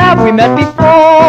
Have we met before?